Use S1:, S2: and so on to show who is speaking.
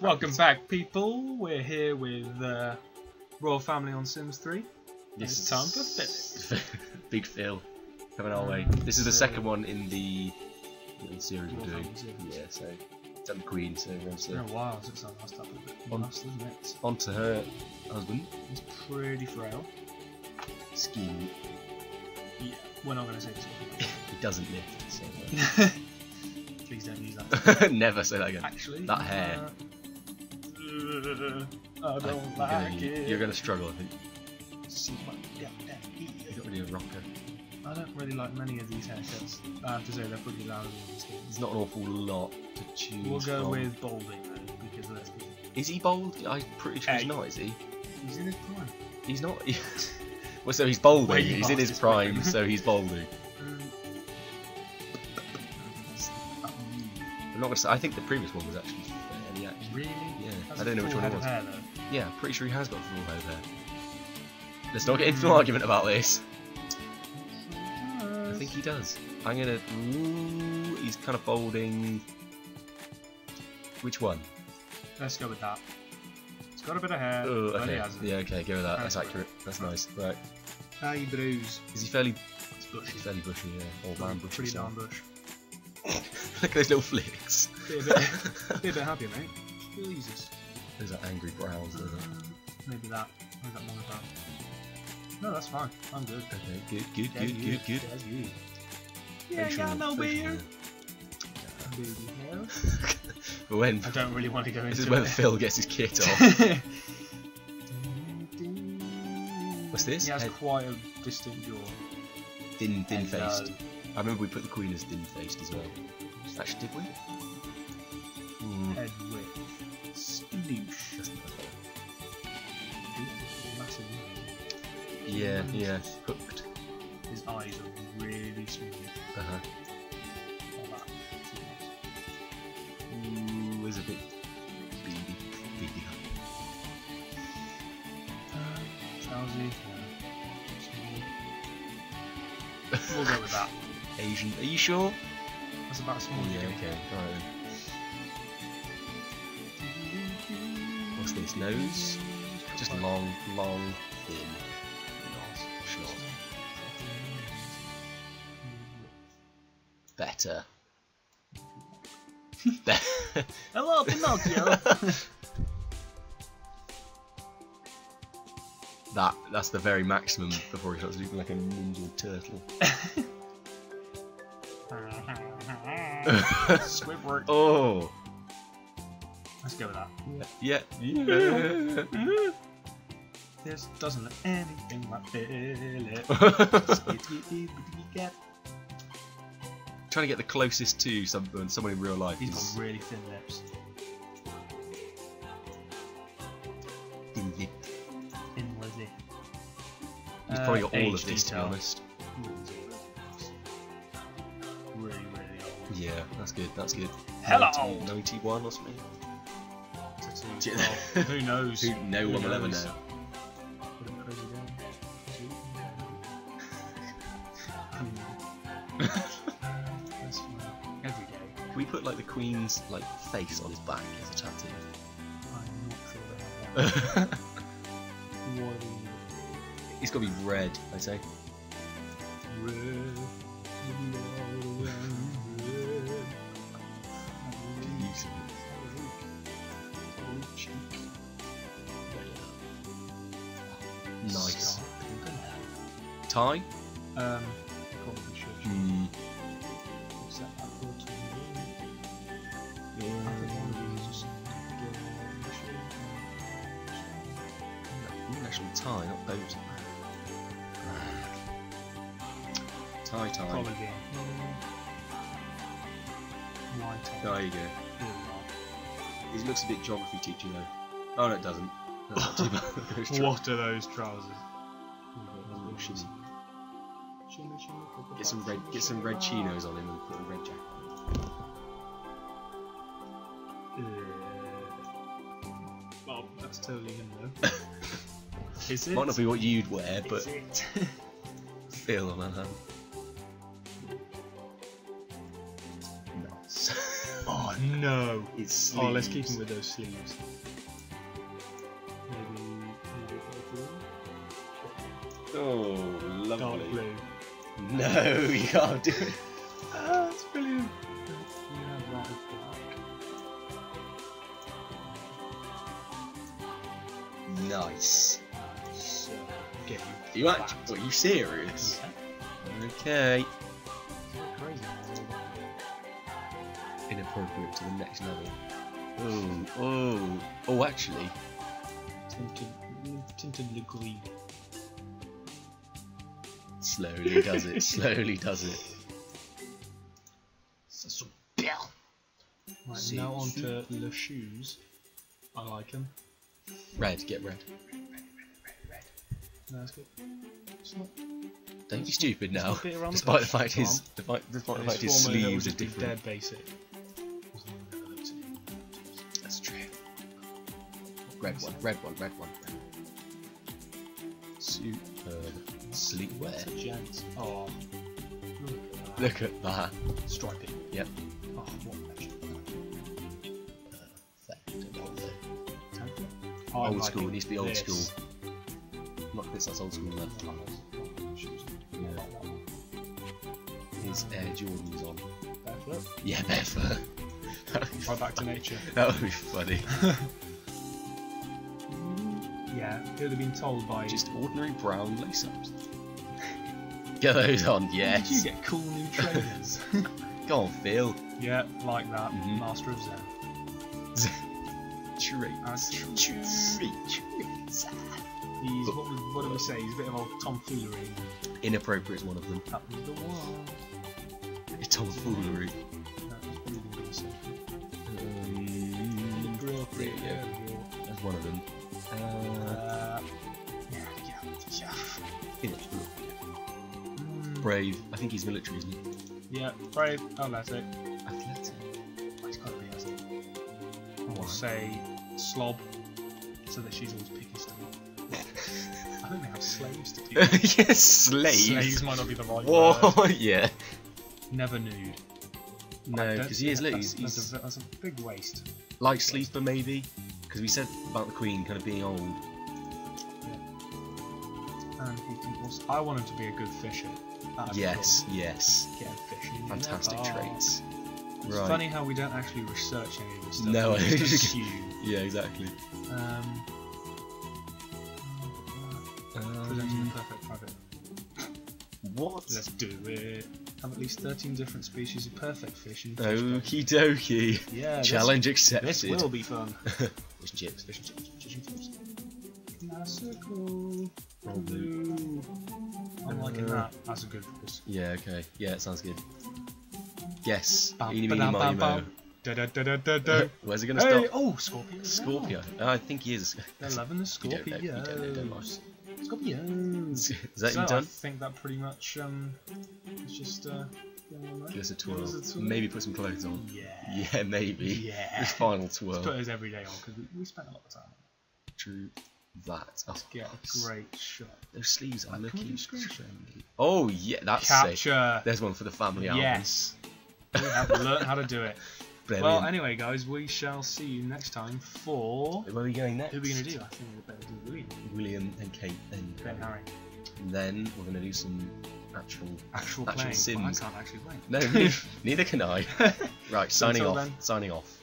S1: Welcome back, people. We're here with uh, Royal Family on Sims 3.
S2: This
S1: It's time for
S2: Philip. Big Phil coming our way. This is the second one in the little series we're doing.
S1: Series.
S2: Yeah, so it's the Queen, so we're on
S1: It's been a while since I last had a
S2: On-
S1: bit. isn't it?
S2: on to her husband.
S1: He's pretty frail.
S2: Skinny.
S1: Yeah, we're not going to say this one.
S2: He doesn't lift. So,
S1: Please don't use that.
S2: uh, never say that again.
S1: Actually,
S2: That hair.
S1: uh, I don't
S2: you're,
S1: like
S2: gonna,
S1: it.
S2: you're gonna struggle, I think.
S1: See what I got down here.
S2: You're not really a rocker.
S1: I don't really like many of these haircuts. I have to say they're pretty loud in this game.
S2: There's not an awful lot to choose
S1: We'll go
S2: from.
S1: with balding though, because let's be.
S2: Is he bold? I'm pretty sure he's not, is he?
S1: He's in his prime.
S2: He's not. well, so he's balding.
S1: Way
S2: He's in his prime,
S1: prime.
S2: so he's balding. I'm not gonna say. I think the previous one was actually fairly accurate.
S1: Really? Has
S2: don't know which one it was.
S1: hair.
S2: Yeah, pretty sure he has got full head there. Let's not get into
S1: Hmm.
S2: an argument about this. I think he does. I'm gonna. Ooh, he's kind of folding. Which one?
S1: Let's go with that. It's got a bit of hair,
S2: Oh, okay. Yeah, okay, go with that. That's accurate. That's nice. Right.
S1: Hey, bruise.
S2: Is he fairly,
S1: It's bushy.
S2: fairly bushy? Yeah. Old man bushy.
S1: Pretty darn bush.
S2: Look at those little flicks.
S1: Be a bit, be a bit happier, mate. Jesus.
S2: Those are angry brows.
S1: Maybe that. Maybe that one that. No, that's fine. I'm good.
S2: Okay, good, good, good, good, good.
S1: Good. Yeah,
S2: Facial-
S1: got no
S2: facial.
S1: Baby hair.
S2: But when
S1: I don't really want to go into
S2: this is when Phil gets his kit off. What's this?
S1: He has
S2: Head-
S1: quite a distinct jaw.
S2: Thin, thin
S1: And,
S2: faced.
S1: uh,
S2: I remember we put the Queen as thin faced as well. Actually, did we? Hmm.
S1: head width. Sploosh.
S2: That's not bad.
S1: Massive nose.
S2: Yeah, yeah, hooked.
S1: His eyes are really smooth.
S2: Uh huh.
S1: Like that.
S2: Ooh, is a bit beady, beady.
S1: Drowsy. We'll go with that.
S2: Asian. Are you sure?
S1: That's about small
S2: Yeah.
S1: can
S2: Okay. Alright then. What's this? Nose? Just long, long, thin, Not short. Better.
S1: Hello, Pinocchio.
S2: that that's the very maximum before he starts looking like a ninja turtle.
S1: Squidward.
S2: oh.
S1: Let's go with that.
S2: Yeah. Yeah.
S1: This doesn't look anything like Philip.
S2: Trying to get the closest to someone, someone in real life
S1: He's
S2: is
S1: got really thin lips.
S2: He's probably got uh,
S1: all
S2: of this, to be
S1: detail.
S2: honest. Yeah, that's good. That's good. 90 91 or something.
S1: Well, who knows?
S2: Who, no
S1: Who
S2: one will ever know.
S1: Put him crazy down. That's fine. Every day.
S2: Can we put like the Queen's like face on his back as a tattoo?
S1: I'm not sure that.
S2: It's got to be red, I'd say.
S1: Um,
S2: hmm.
S1: is
S2: Ooh, National tie, not bows. Tie, tie.
S1: Probably. White.
S2: There you go. He looks a bit geography teacher though. Oh no, it doesn't. That's not. Those tra-
S1: What are those trousers?
S2: Shitty. Get some red, get some red chinos on him and put a red jacket. on.
S1: Uh, well, that's totally him though. Is it?
S2: Might not be what you'd wear, but
S1: Is it?
S2: feel on that hand. Nice.
S1: oh, no.
S2: It's
S1: Oh, let's keep him with those sleeves. Maybe, maybe blue.
S2: Oh,
S1: Dark
S2: lovely.
S1: blue.
S2: No, you can't do it.
S1: Ah, that's brilliant. That as
S2: Nice.
S1: So,
S2: Are you actually? Are you serious?
S1: Yeah.
S2: Okay.
S1: Crazy.
S2: Inappropriate to the next level. Oh, oh, oh! Actually,
S1: Tinted, tinted green.
S2: Slowly does it. Slowly does it.
S1: Right,
S2: See,
S1: now on to the shoes. I like them.
S2: Red, get red.
S1: No, that's good. It's not,
S2: Don't be stupid now.
S1: Just a bit around the
S2: Despite the fact
S1: Come
S2: his, despite, despite the fact his sleeves are different.
S1: Dead basic.
S2: That's true. Red one, red one, red one. Superb. Um, sleepwear.
S1: That's a gent. Oh.
S2: Look at that.
S1: Striping.
S2: Yep.
S1: Oh, what a legend.
S2: Perfect. Old
S1: like
S2: school,
S1: it.
S2: needs to be old
S1: This.
S2: school. Not this, that's old school
S1: I
S2: though.
S1: like those shoes.
S2: Yeah. His Air Jordans on.
S1: Barefoot.
S2: Yeah, barefoot.
S1: Right back to nature.
S2: that would be funny.
S1: Yeah, it would have been told by.
S2: Just ordinary brown lace ups. Get those on,
S1: Did you get cool new trainers?
S2: Go on, Phil.
S1: yeah, like that.
S2: Mhm.
S1: Master of Zen. Uh,
S2: Treats. Treats.
S1: He's what, was, what do we say? He's a bit of old tomfoolery.
S2: Inappropriate is one of them.
S1: That was the one.
S2: It's tomfoolery.
S1: That was probably the.
S2: Um,
S1: Inappropriate. Yeah.
S2: That's one of them. Uh,
S1: yeah, yeah, yeah. Mm,
S2: Brave. I think he's military, isn't he?
S1: yeah, brave. Oh, that's it.
S2: Athletic.
S1: It's got to be, it?
S2: Why?
S1: Or say slob, so that she's always picking stuff. I think they have slaves to do that.
S2: yes, slave.
S1: Slaves might not be the right word.
S2: What? yeah.
S1: Never nude.
S2: No, because he is little.
S1: That's,
S2: He's,
S1: that's, a, that's a big waste.
S2: light sleeper, maybe. Because we said about the Queen kind of being old.
S1: And he can also, I want him to be a good fisher. That'd be
S2: Yes, yes.
S1: Get him fishing.
S2: Fantastic
S1: Oh.
S2: traits.
S1: It's
S2: Right.
S1: funny how we don't actually research any of this stuff.
S2: No, I-
S1: just assume.
S2: Yeah, exactly.
S1: Um, presenting the perfect private.
S2: what?
S1: Let's do it. Have at least 13 different species of perfect fish in.
S2: Okie dokie.
S1: Yeah,
S2: Challenge accepted.
S1: This will be fun.
S2: Fish and chips, fish and chips, fish and chips.
S1: Classical.
S2: Probably.
S1: Blue. I'm liking
S2: Uh,
S1: that. That's a good voice.
S2: Yeah, okay. Yeah, it sounds good. Guess.
S1: Bam,
S2: Eeny, meeny, miny, mo.
S1: Da da da da da da.
S2: Where's it gonna
S1: Hey,
S2: stop?
S1: oh, Scorpio.
S2: Scorpio. Oh, I think he is.
S1: They're loving the
S2: You don't know, you don't know, don't lie.
S1: Scorpios.
S2: Is that
S1: so
S2: you done?
S1: I think that pretty much um, it's just uh, going.
S2: Give us a twirl.
S1: us a twirl.
S2: Maybe put some clothes on.
S1: Yeah.
S2: Yeah, maybe.
S1: Yeah.
S2: This final
S1: Let's
S2: twirl.
S1: put his every day on because we, we spent a lot of time.
S2: True. That. Oh,
S1: Get a great shot.
S2: Those sleeves are looking.
S1: do?
S2: Oh yeah, that's sick. There's one for the family album.
S1: Yes. we have learned how to do it.
S2: Brilliant.
S1: Well, anyway, guys, we shall see you next time for.
S2: Where are we going next?
S1: Who are we going to do? I think we better do William.
S2: William and Kate and
S1: Ben Harry.
S2: And then we're going to do some actual.
S1: Actual
S2: Actual
S1: playing.
S2: Sims.
S1: Well, I can't actually play.
S2: No, neither, neither can I. Right, signing off.
S1: then.
S2: Signing off.